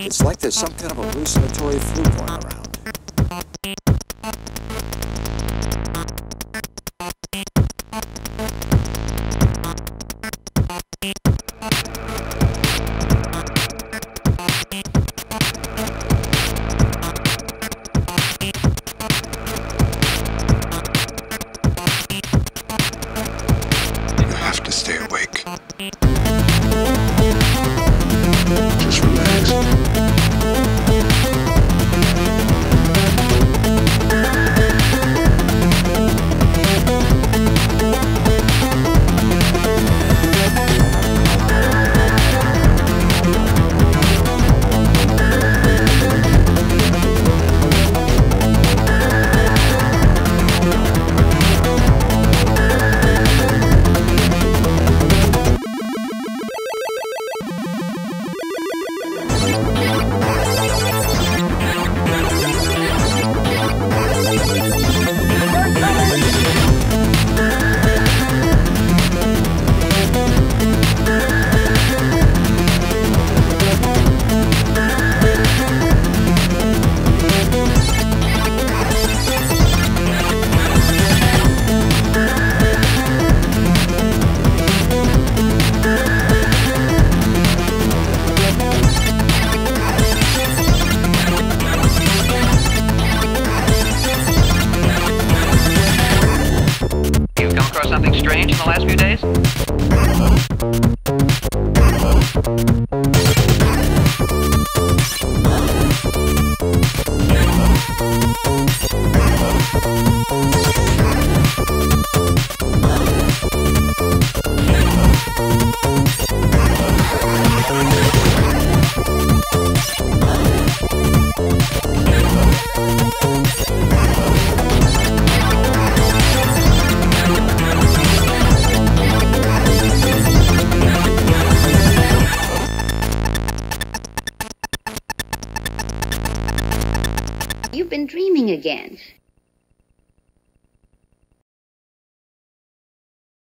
It's like there's some kind of a hallucinatory flu going around. You have to stay awake. Just relax. Across something strange in the last few days? You've been dreaming again.